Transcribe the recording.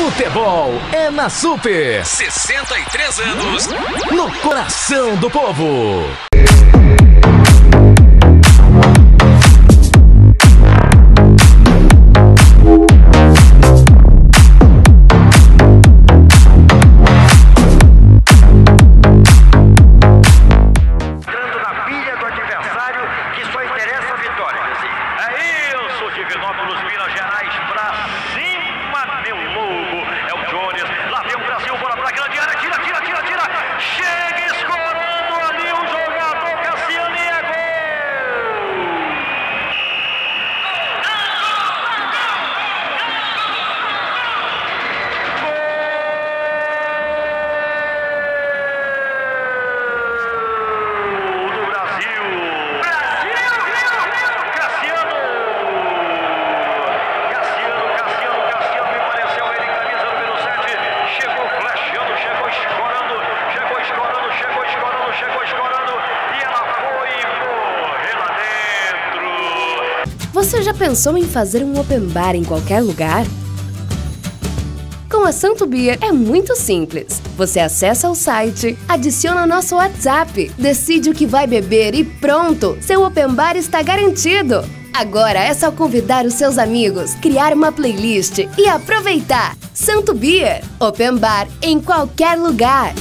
Futebol é na Super. 63 anos. No coração do povo. entrando na pilha Você já pensou em fazer um open bar em qualquer lugar? Com a Santo Beer é muito simples. Você acessa o site, adiciona nosso WhatsApp, decide o que vai beber e pronto! Seu open bar está garantido! Agora é só convidar os seus amigos, criar uma playlist e aproveitar! Santo Beer, open bar em qualquer lugar.